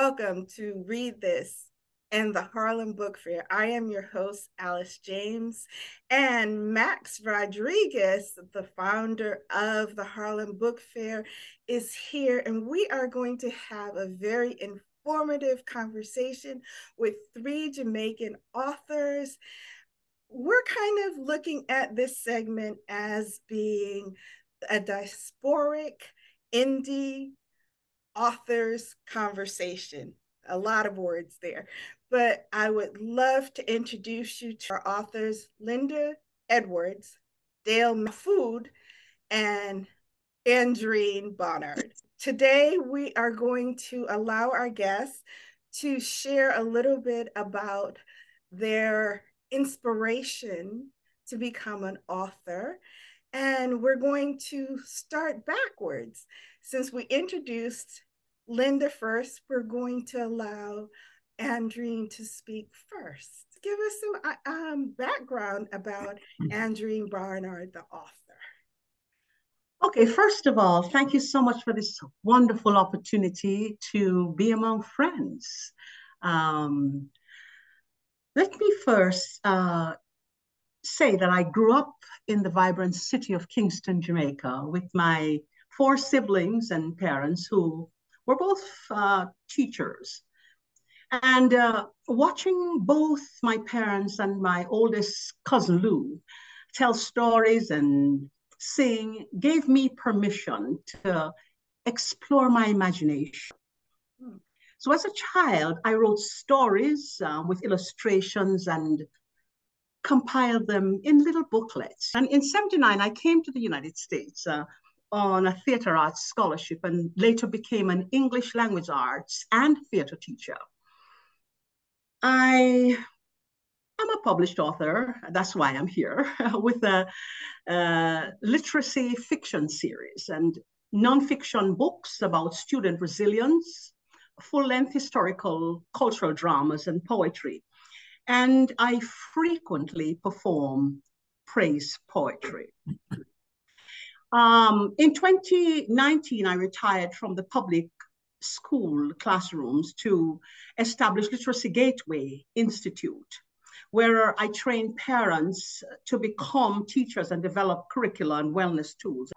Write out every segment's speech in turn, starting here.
Welcome to Read This and the Harlem Book Fair. I am your host, Alice James, and Max Rodriguez, the founder of the Harlem Book Fair, is here, and we are going to have a very informative conversation with three Jamaican authors. We're kind of looking at this segment as being a diasporic indie authors conversation. A lot of words there. But I would love to introduce you to our authors, Lynda Edwards, Dale Mahfood, and Andrene Bonner. Today, we are going to allow our guests to share a little bit about their inspiration to become an author. And we're going to start backwards. Since we introduced Lynda first, we're going to allow Andrene to speak first. Give us some uh, um, background about Andrene Bonner, the author. Okay, first of all, thank you so much for this wonderful opportunity to be among friends. Um, let me first uh, say that I grew up in the vibrant city of Kingston, Jamaica, with my four siblings and parents who were both uh, teachers. And uh, watching both my parents and my oldest cousin Lou tell stories and sing gave me permission to explore my imagination. So, as a child, I wrote stories uh, with illustrations and compiled them in little booklets. And in 79, I came to the United States uh, on a theater arts scholarship and later became an English language arts and theater teacher. I am a published author, that's why I'm here, with a, a literacy fiction series and nonfiction books about student resilience, full-length historical cultural dramas and poetry. And I frequently perform praise poetry. Um, in 2019, I retired from the public school classrooms to establish Literacy Gateway Institute, where I train parents to become teachers and develop curricula and wellness tools.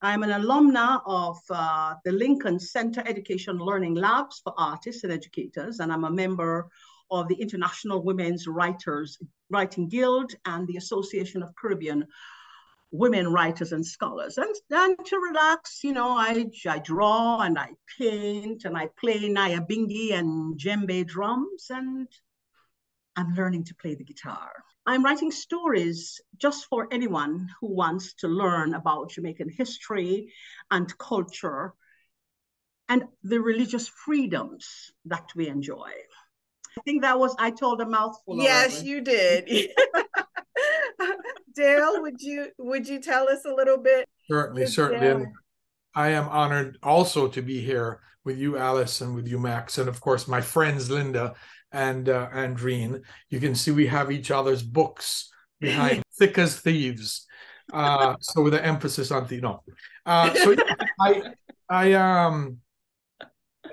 I'm an alumna of uh, the Lincoln Center Education Learning Labs for Artists and Educators, and I'm a member of the International Women's Writers Writing Guild and the Association of Caribbean women writers and scholars. And, and to relax, you know, I, I draw and I paint and I play nyabingi and djembe drums and I'm learning to play the guitar. I'm writing stories just for anyone who wants to learn about Jamaican history and culture and the religious freedoms that we enjoy. I think that was, I told a mouthful. Yes, already. you did. Dale, would you would you tell us a little bit? Certainly, certainly. And I am honored also to be here with you, Alice, and with you, Max, and of course my friends Lynda and uh, Andrene. You can see we have each other's books behind, thick as thieves. Uh, so with an emphasis on the no. Uh, so I, I um,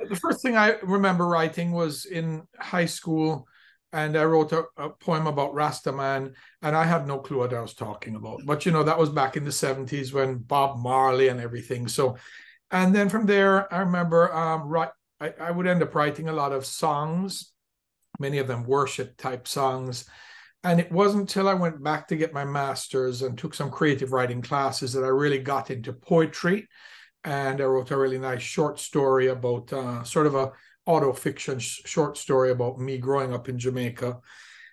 the first thing I remember writing was in high school and I wrote a, a, poem about Rastaman, and I had no clue what I was talking about. But you know, that was back in the 70s when Bob Marley and everything. So, and then from there, I remember um, right, I, I would end up writing a lot of songs, many of them worship type songs. And it wasn't until I went back to get my master's and took some creative writing classes that I really got into poetry. And I wrote a really nice short story about uh, sort of a auto fiction sh- short story about me growing up in Jamaica.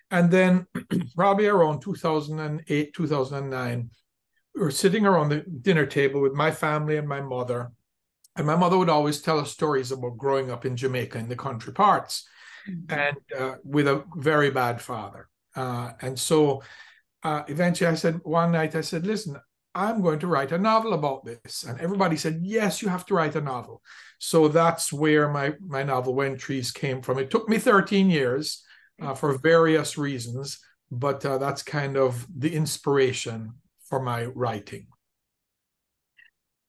And then probably around 2008, 2009, we were sitting around the dinner table with my family and my mother. And my mother would always tell us stories about growing up in Jamaica in the country parts mm-hmm. and uh, with a very bad father. Uh, and so uh, eventually I said, one night, I said, listen, I'm going to write a novel about this. And everybody said, yes, you have to write a novel. So that's where my, my novel, When Trees came from. It took me 13 years uh, for various reasons, but uh, that's kind of the inspiration for my writing.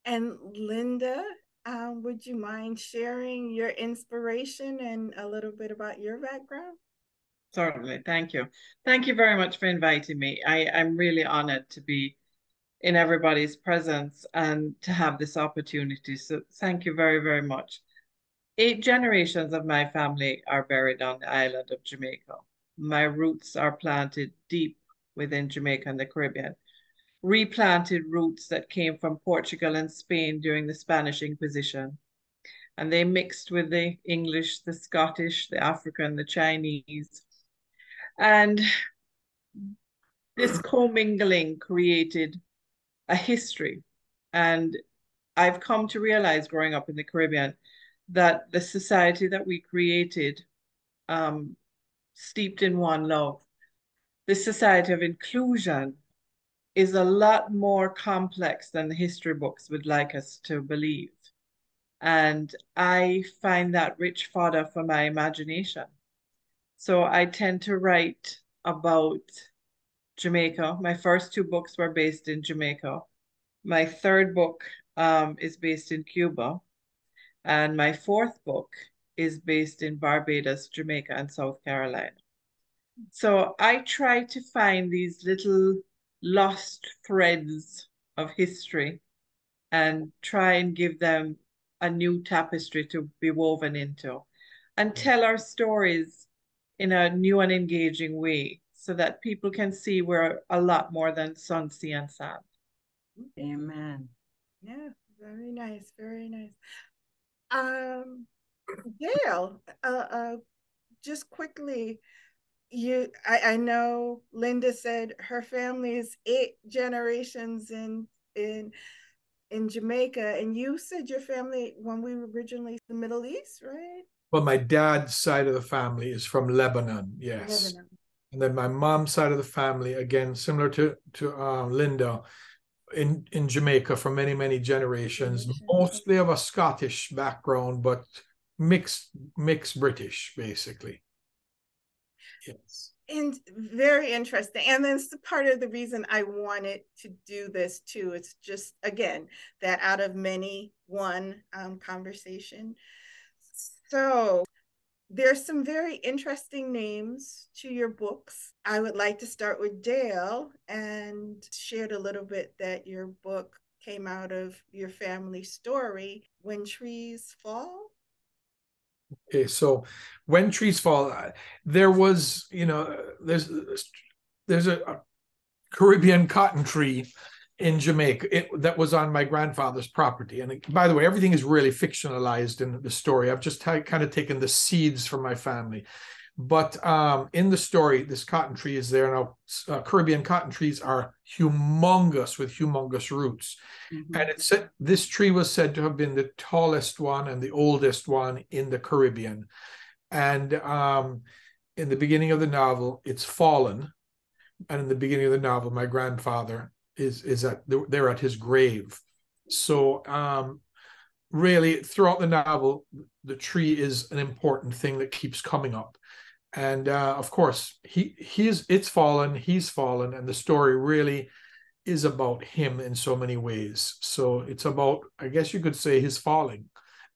And Lynda, um, would you mind sharing your inspiration and a little bit about your background? Certainly. Thank you. Thank you very much for inviting me. I, I'm really honored to be in everybody's presence and to have this opportunity. So thank you very, very much. Eight generations of my family are buried on the island of Jamaica. My roots are planted deep within Jamaica and the Caribbean. Replanted roots that came from Portugal and Spain during the Spanish Inquisition. And they mixed with the English, the Scottish, the African, the Chinese. And this commingling created a history. And I've come to realize growing up in the Caribbean that the society that we created, um, steeped in one love, this society of inclusion is a lot more complex than the history books would like us to believe. And I find that rich fodder for my imagination. So I tend to write about Jamaica. My first two books were based in Jamaica. My third book um, is based in Cuba. And my fourth book is based in Barbados, Jamaica, and South Carolina. So I try to find these little lost threads of history and try and give them a new tapestry to be woven into and tell our stories in a new and engaging way so that people can see we're a lot more than sun, sea, and sand. Amen. Yeah, very nice, very nice. Um, Dale, uh, uh, just quickly, you I, I know Lynda said her family is eight generations in in in Jamaica, and you said your family when we were originally the Middle East, right? Well, my dad's side of the family is from Lebanon, yes. Lebanon. And then my mom's side of the family, again, similar to to uh, Lynda, in in Jamaica for many many generations, mostly of a Scottish background, but mixed mixed British, basically. Yes. And very interesting. And that's part of the reason I wanted to do this too. It's just, again, that out of many, one um, conversation. So there's some very interesting names to your books. I would like to start with Dale and shared a little bit that your book came out of your family story, When Trees Fall. Okay, so when trees fall, there was, you know, there's there's a, a Caribbean cotton tree in Jamaica it, that was on my grandfather's property. And it, by the way, everything is really fictionalized in the story. I've just kind of taken the seeds from my family. But um, in the story, this cotton tree is there now. Uh, Caribbean cotton trees are humongous with humongous roots, mm-hmm. and it's said this tree was said to have been the tallest one and the oldest one in the Caribbean. And um, in the beginning of the novel, it's fallen, and in the beginning of the novel, my grandfather is is at they're at his grave. So um, really, throughout the novel, the tree is an important thing that keeps coming up and uh, of course he he's it's fallen he's fallen and the story really is about him in so many ways so it's about i guess you could say his falling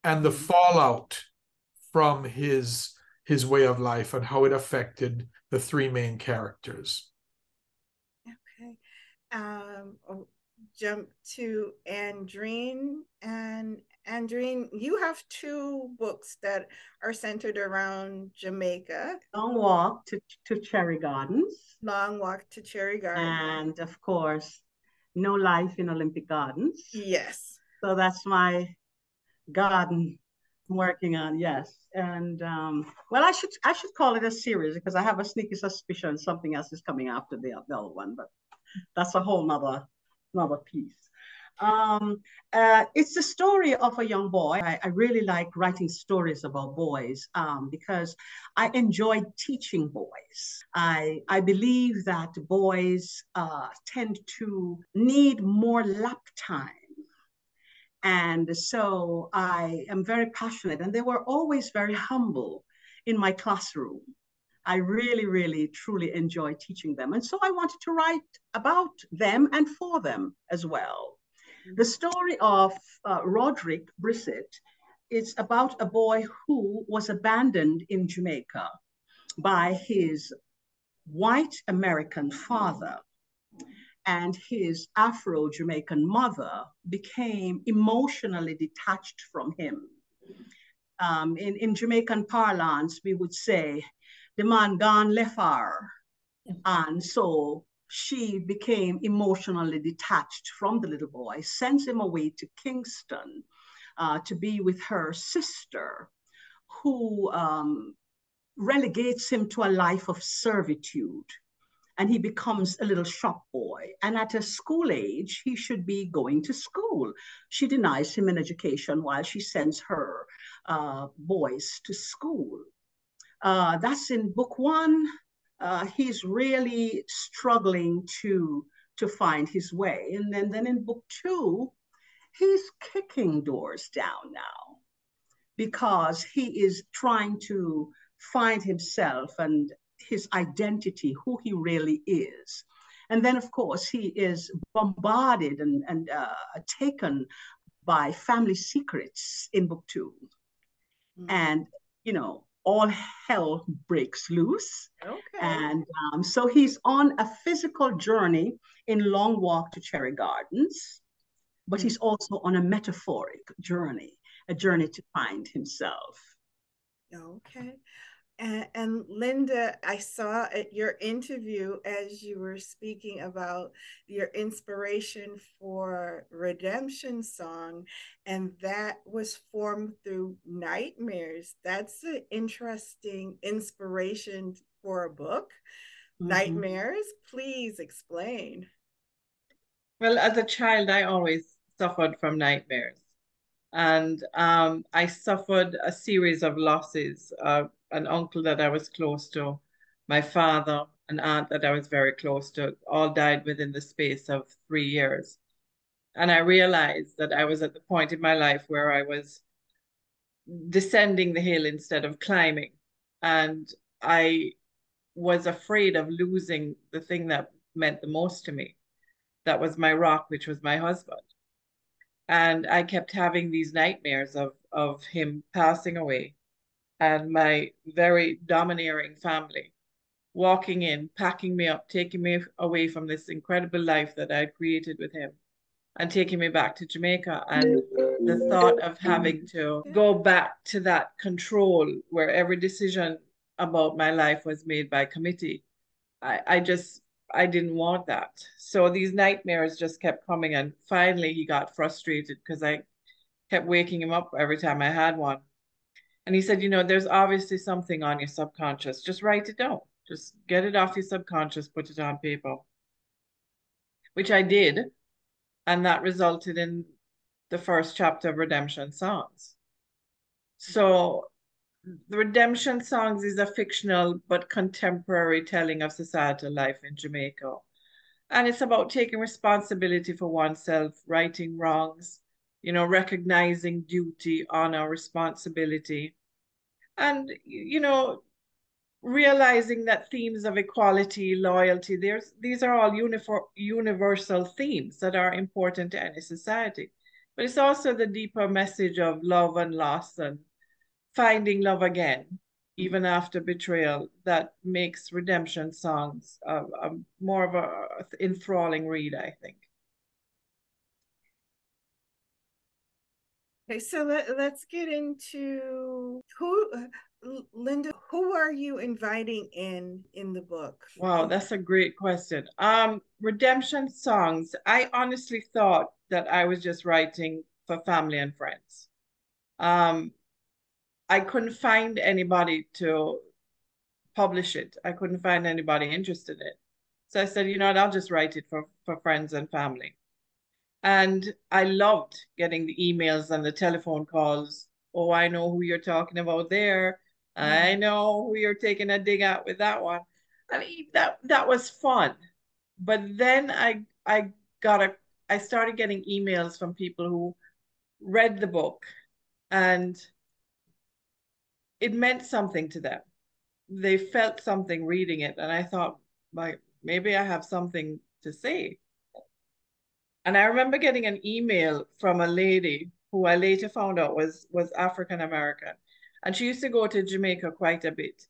and the mm-hmm. fallout from his his way of life and how it affected the three main characters um oh, jump to andrene and Andrene, you have two books that are centered around Jamaica. Long Walk to, to Cherry Gardens. Long Walk to Cherry Gardens. And of course, No Life in Olympic Gardens. Yes. So that's my garden I'm working on, yes. And um, well, I should I should call it a series because I have a sneaky suspicion something else is coming after the, the other one, but that's a whole nother another piece. Um, uh, it's the story of a young boy. I, I really like writing stories about boys um, because I enjoy teaching boys. I, I believe that boys uh, tend to need more lap time. And so I am very passionate, and they were always very humble in my classroom. I really, really, truly enjoy teaching them. And so I wanted to write about them and for them as well. The story of uh, Roderick Brissett is about a boy who was abandoned in Jamaica by his white American father and his Afro Jamaican mother became emotionally detached from him. Um, in, in Jamaican parlance, we would say, the man gone left her. And so she became emotionally detached from the little boy, sends him away to Kingston uh, to be with her sister, who um, relegates him to a life of servitude and he becomes a little shop boy. And at a school age, he should be going to school. She denies him an education while she sends her uh, boys to school. Uh, that's in book one. Uh, he's really struggling to, to find his way. And then, then in book two, he's kicking doors down now because he is trying to find himself and his identity, who he really is. And then, of course, he is bombarded and, and uh, taken by family secrets in book 2 mm-hmm. And, you know, all hell breaks loose. Okay. And um, so he's on a physical journey in Long Walk to Cherry Gardens, but mm-hmm. he's also on a metaphoric journey, a journey to find himself. Okay. And, and, Lynda, I saw at your interview as you were speaking about your inspiration for Redemption Song, and that was formed through nightmares. That's an interesting inspiration for a book. Mm-hmm. Nightmares, please explain. Well, as a child, I always suffered from nightmares. And um, I suffered a series of losses. Uh, an uncle that I was close to, my father, an aunt that I was very close to, all died within the space of three years. And I realized that I was at the point in my life where I was descending the hill instead of climbing. And I was afraid of losing the thing that meant the most to me. That was my rock, which was my husband. And I kept having these nightmares of, of him passing away and my very domineering family walking in, packing me up, taking me away from this incredible life that I created with him and taking me back to Jamaica. And the thought of having to go back to that control where every decision about my life was made by committee, I, I just, I didn't want that. So these nightmares just kept coming. And finally, he got frustrated because I kept waking him up every time I had one. And he said, you know, there's obviously something on your subconscious. Just write it down. Just get it off your subconscious, put it on paper. Which I did. And that resulted in the first chapter of Redemption Songs. So the Redemption Songs is a fictional but contemporary telling of societal life in Jamaica. And it's about taking responsibility for oneself, righting wrongs, you know, recognizing duty, honor, responsibility, and, you know, realizing that themes of equality, loyalty, there's, these are all unifor- universal themes that are important to any society. But it's also the deeper message of love and loss and finding love again, even after betrayal, that makes redemption songs uh, more of a enthralling read, I think. Okay, so let, let's get into who, Lynda, who are you inviting in in the book? Wow, that's a great question. Um, redemption songs. I honestly thought that I was just writing for family and friends. Um, I couldn't find anybody to publish it. I couldn't find anybody interested in it. So I said, you know what, I'll just write it for, for friends and family. And I loved getting the emails and the telephone calls. Oh, I know who you're talking about there. I know who you're taking a dig at with that one. I mean, that that was fun. But then I I got a I started getting emails from people who read the book and it meant something to them. They felt something reading it. And I thought, like, maybe I have something to say And I remember getting an email from a lady who I later found out was was African American. And she used to go to Jamaica quite a bit.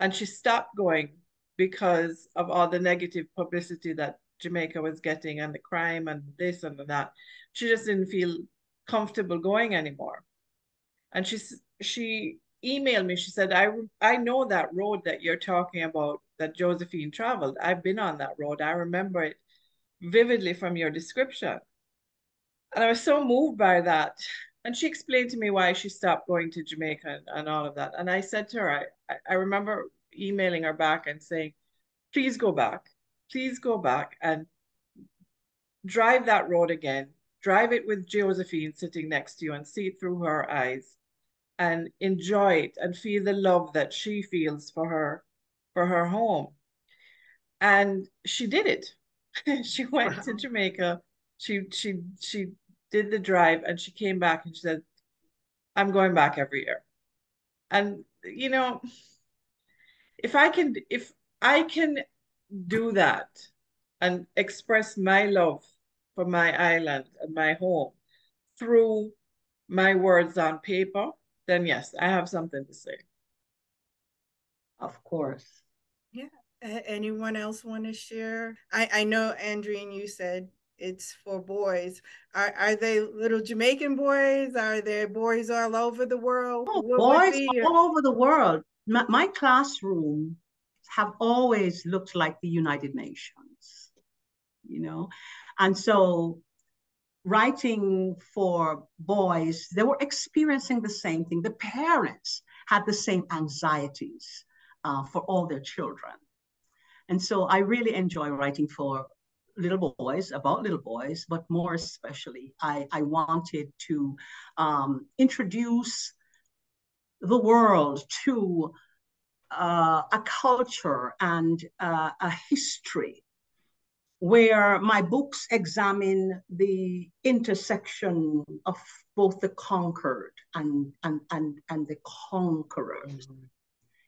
And she stopped going because of all the negative publicity that Jamaica was getting and the crime and this and that. She just didn't feel comfortable going anymore. And she she emailed me. She said, "I I know that road that you're talking about that Josephine traveled. I've been on that road. I remember it vividly from your description." And I was so moved by that. And she explained to me why she stopped going to Jamaica and, and all of that. And I said to her, I, I remember emailing her back and saying, please go back. Please go back and drive that road again. Drive it with Josephine sitting next to you and see it through her eyes and enjoy it and feel the love that she feels for her for her home. And she did it. she went wow. to Jamaica. She she she did the drive and she came back and she said, I'm going back every year. And you know, if I can if I can do that and express my love for my island and my home through my words on paper, then yes, I have something to say. Of course. Anyone else want to share? I, I know, Andrene, you said it's for boys. Are are they little Jamaican boys? Are there boys all over the world? Oh, boys all over the world. My, my classroom have always looked like the United Nations, you know, and so writing for boys, they were experiencing the same thing. The parents had the same anxieties uh, for all their children. And so I really enjoy writing for little boys, about little boys, but more especially, I, I wanted to um, introduce the world to uh, a culture and uh, a history where my books examine the intersection of both the conquered and and and, and the conquerors. Mm-hmm.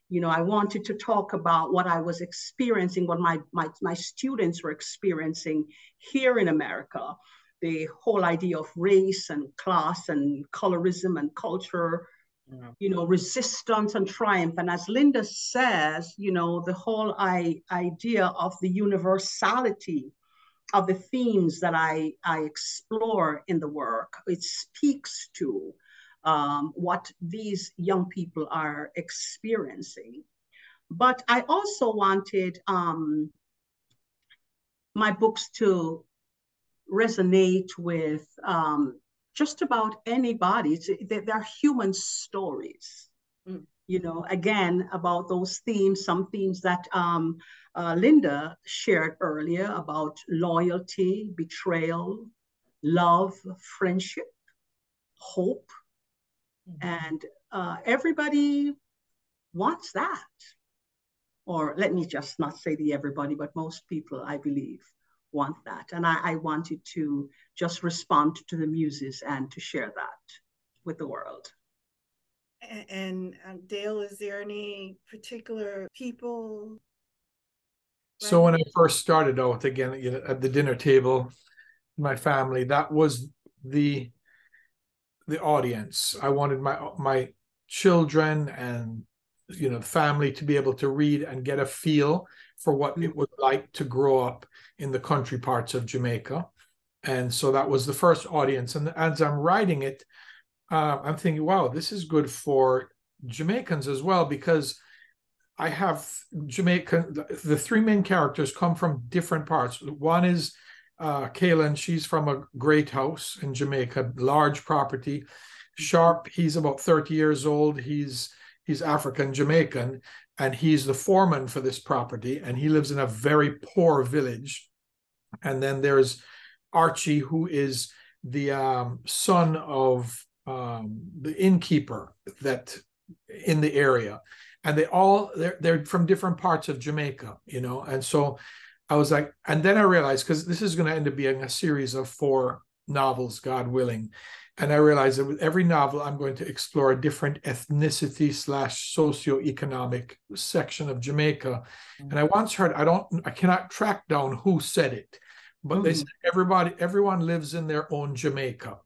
You know, I wanted to talk about what I was experiencing, what my, my, my students were experiencing here in America, the whole idea of race and class and colorism and culture, yeah. you know, resistance and triumph. And as Lynda says, you know, the whole I, idea of the universality of the themes that I, I explore in the work, it speaks to um, what these young people are experiencing. But I also wanted um, my books to resonate with um, just about anybody. It's, they're human stories. Mm. You know, again, about those themes, some themes that um, uh, Lynda shared earlier about loyalty, betrayal, love, friendship, hope. Mm-hmm. And uh, everybody wants that. Or let me just not say the everybody, but most people, I believe, want that. And I, I wanted to just respond to the muses and to share that with the world. And um, Dale, is there any particular people? So when I first started out again at the dinner table, my family, that was the the audience. I wanted my my children and you know family to be able to read and get a feel for what it mm-hmm. was like to grow up in the country parts of Jamaica and so that was the first audience and as i'm writing it uh, i'm thinking wow this is good for jamaicans as well because i have jamaican the three main characters come from different parts one is uh kaylin she's from a great house in jamaica large property sharp. He's about 30 years old. He's he's african jamaican and he's the foreman for this property and he lives in a very poor village. And then there's Archie, who is the um, son of um, the innkeeper that in the area, and they all they're they're from different parts of Jamaica, you know, and so I was like, and then I realized because this is going to end up being a series of four novels, God willing. And I realized that with every novel, I'm going to explore a different ethnicity slash socioeconomic section of Jamaica. Mm-hmm. And I once heard, I don't, I cannot track down who said it, but mm-hmm. they said everybody, everyone lives in their own Jamaica.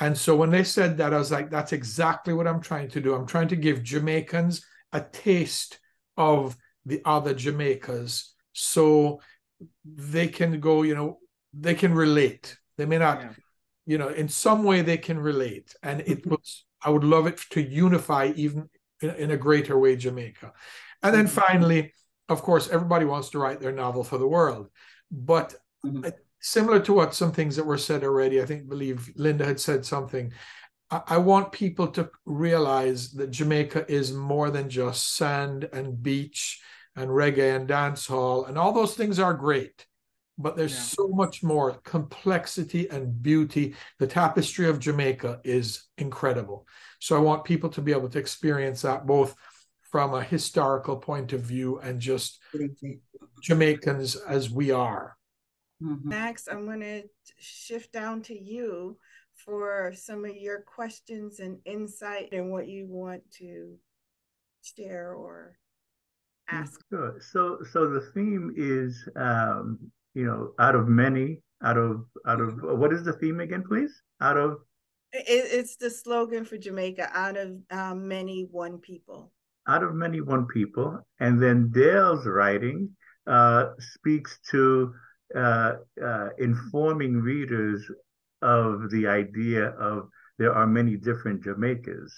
And so when they said that, I was like, that's exactly what I'm trying to do. I'm trying to give Jamaicans a taste of the other Jamaicas so they can go, you know, they can relate. They may not, yeah. you know, in some way they can relate. And it was, I would love it to unify even in, in a greater way Jamaica. And then mm-hmm. finally, of course, everybody wants to write their novel for the world. But mm-hmm similar to what some things that were said already, I think believe Lynda had said something. I, I want people to realize that Jamaica is more than just sand and beach and reggae and dance hall and all those things are great. But there's yeah. so much more complexity and beauty. The tapestry of Jamaica is incredible. So I want people to be able to experience that both from a historical point of view and just Jamaicans as we are. Mm-hmm. Max, I'm going to shift down to you for some of your questions and insight and what you want to share or ask. Sure. So, so the theme is, um, you know, out of many, out of, out of, what is the theme again, please? Out of. It, it's the slogan for Jamaica. Out of um, many, one people. Out of many, one people, and then Dale's writing uh, speaks to uh, uh, informing readers of the idea of there are many different Jamaicas.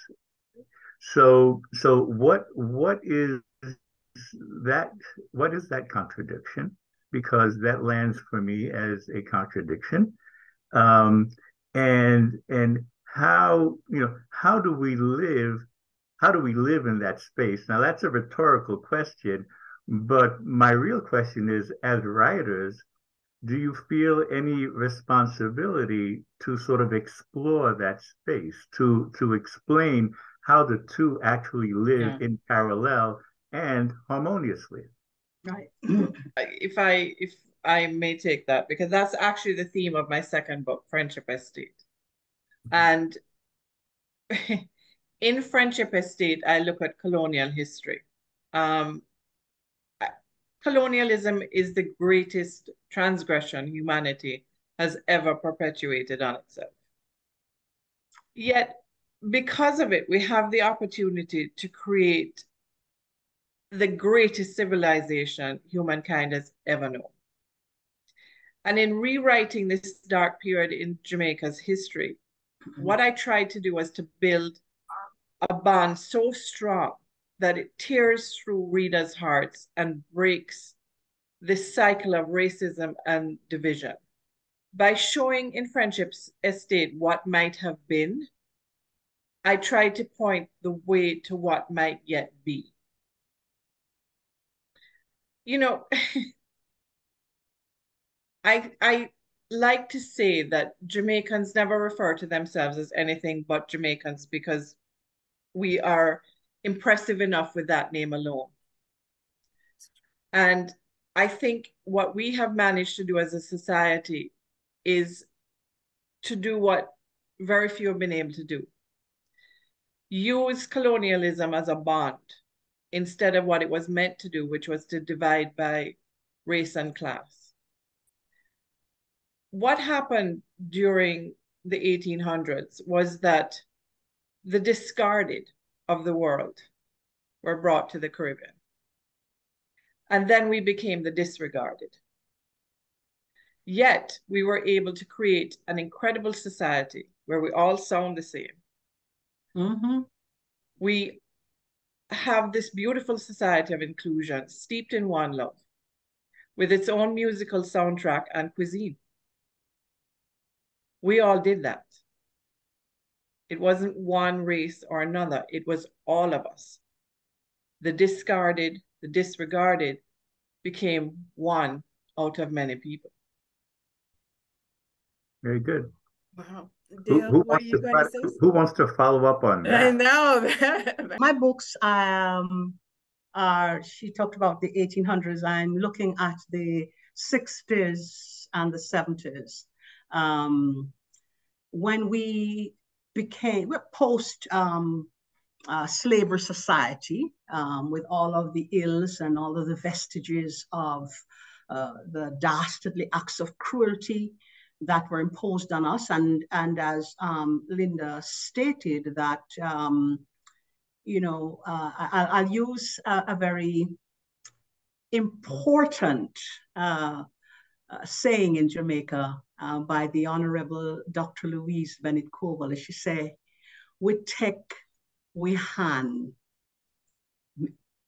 So, so what what is that? What is that contradiction? Because that lands for me as a contradiction. Um, and and how you know how do we live? How do we live in that space? Now that's a rhetorical question, but my real question is, as writers, do you feel any responsibility to sort of explore that space to to explain how the two actually live yeah. in parallel and harmoniously. Right. If i if i may take that because that's actually the theme of my second book friendship estate. And in friendship estate i look at colonial history. Um, colonialism is the greatest transgression humanity has ever perpetuated on itself. Yet, because of it, we have the opportunity to create the greatest civilization humankind has ever known. And in rewriting this dark period in Jamaica's history, mm-hmm. what I tried to do was to build a bond so strong that it tears through readers' hearts and breaks this cycle of racism and division. By showing in Friendship's Estate what might have been, I tried to point the way to what might yet be. You know, I, I like to say that Jamaicans never refer to themselves as anything but Jamaicans because we are impressive enough with that name alone. And I think what we have managed to do as a society is to do what very few have been able to do. Use colonialism as a bond instead of what it was meant to do, which was to divide by race and class. What happened during the 1800s was that the discarded of the world were brought to the Caribbean. And then we became the disregarded. Yet we were able to create an incredible society where we all sound the same. Mm-hmm. We have this beautiful society of inclusion steeped in one love with its own musical soundtrack and cuisine. We all did that. It wasn't one race or another, it was all of us. The discarded, the disregarded became one out of many people. Very good. Wow. Dale, who, who, wants to, who, wants to follow up on that? I know. My books um, are, she talked about the 1800s. I'm looking at the 60s and the 70s. Um, when we became post um, uh, slavery society um, with all of the ills and all of the vestiges of uh, the dastardly acts of cruelty that were imposed on us. And, and as um, Lynda stated, that, um, you know, uh, I, will use a, a, very important uh, uh, saying in Jamaica uh, by the Honorable Dr. Louise Bennett Coverley. She say, we take, we hand,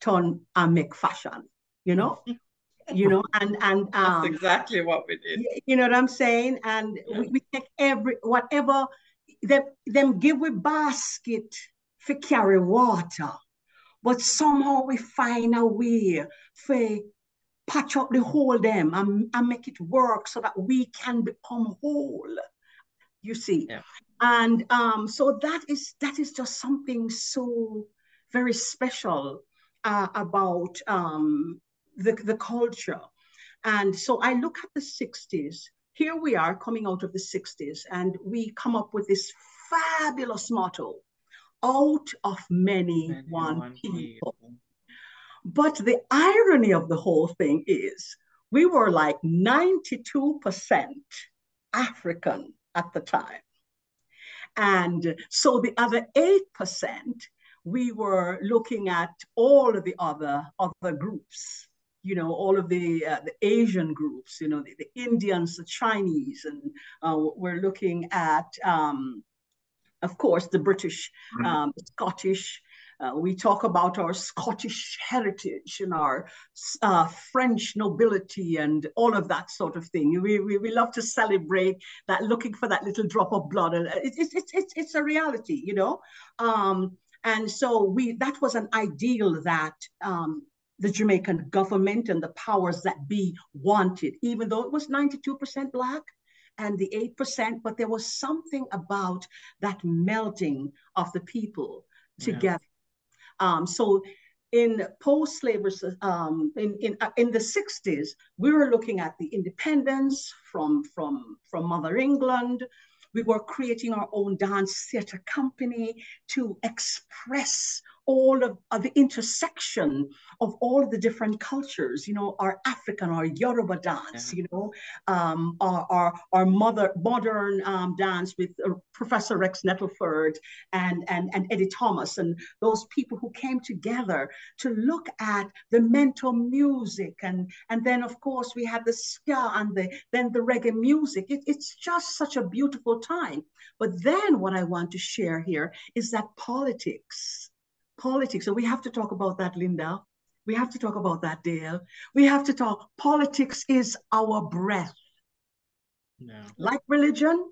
turn and make fashion, you know? you know, and and um, that's exactly what we did. You know what I'm saying? And yeah. we, we, take every whatever them them give we basket for carry water, but somehow we find a way for patch up the whole them and, and make it work so that we can become whole. You see, yeah. and um, so that is that is just something so very special uh, about um, the, the culture. And so I look at the 60s. Here we are coming out of the 60s, and we come up with this fabulous motto out of many, many one, one people. people. But the irony of the whole thing is we were like 92% African at the time. And so the other 8%, we were looking at all of the other, other groups you know, all of the uh, the Asian groups, you know, the, the Indians, the Chinese, and uh, we're looking at, um, of course, the British, mm-hmm. um, Scottish. Uh, we talk about our Scottish heritage and our uh, French nobility and all of that sort of thing. We, we, we love to celebrate that, looking for that little drop of blood. And it's, it's, it's, it's a reality, you know? Um, and so we that was an ideal that um, the Jamaican government and the powers that be wanted, even though it was 92% Black and the 8%, but there was something about that melting of the people together. Yeah. Um, so in post-slavery, um, in, in, uh, in the 60s, we were looking at the independence from, from, from Mother England, we were creating our own dance theater company to express all of, of, the intersection of all of the different cultures, you know, our African, our Yoruba dance, yeah. you know, um, our, our, our mother, modern um, dance with uh, Professor Rex Nettleford and, and, and Eddie Thomas and those people who came together to look at the mento music. And, and then, of course, we had the ska and the, then the reggae music. It, it's just such a beautiful time. But then what I want to share here is that politics politics. So we have to talk about that, Lynda. We have to talk about that, Dale. We have to talk. Politics is our breath. No. Like religion,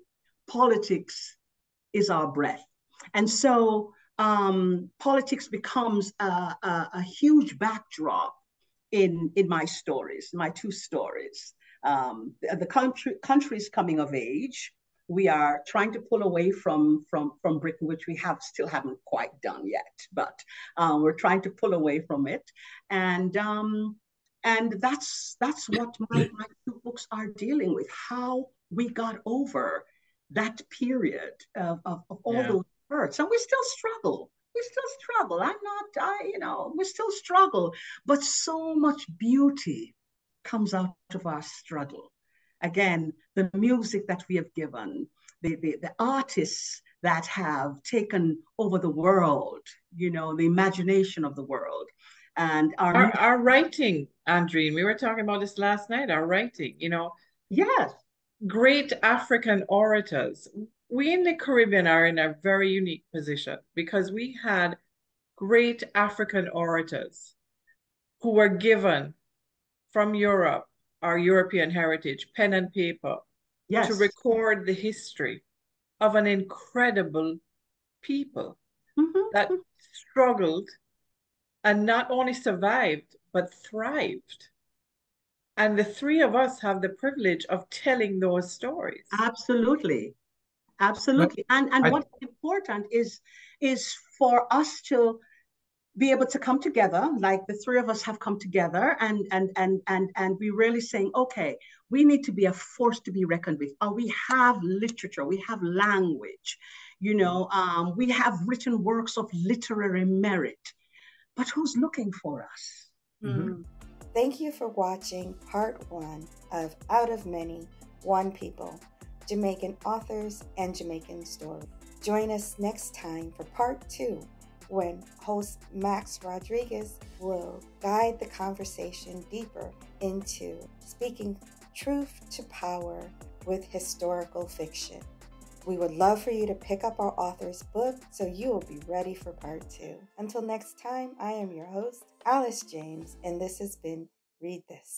politics is our breath. And so um, politics becomes a, a, a, huge backdrop in, in my stories, my two stories. Um, the, the country, country's coming of age, we are trying to pull away from from from Britain, which we have still haven't quite done yet, but uh, we're trying to pull away from it, and um, and that's that's what my, my two books are dealing with: how we got over that period of, of, of all yeah. those hurts, and we still struggle. We still struggle. I'm not, I, you know, we still struggle, but so much beauty comes out of our struggle again, the music that we have given, the, the, the artists that have taken over the world, you know, the imagination of the world. And our, our, our writing, Andrene, we were talking about this last night, our writing, you know. Yes. Great African orators. We in the Caribbean are in a very unique position because we had great African orators who were given from Europe our European heritage, pen and paper, yes. to record the history of an incredible people mm-hmm. that struggled and not only survived, but thrived. And the three of us have the privilege of telling those stories. Absolutely. Absolutely. And and I, what's important is is for us to be able to come together like the three of us have come together and and and and and we really saying okay we need to be a force to be reckoned with oh, we have literature we have language you know um, we have written works of literary merit but who's looking for us mm-hmm. Thank you for watching part one of Out of Many, One People, Jamaican authors and Jamaican stories. Join us next time for part two when host Max Rodriguez will guide the conversation deeper into speaking truth to power with historical fiction. We would love for you to pick up our author's book so you will be ready for part two. Until next time, I am your host, Alice James, and this has been Read This.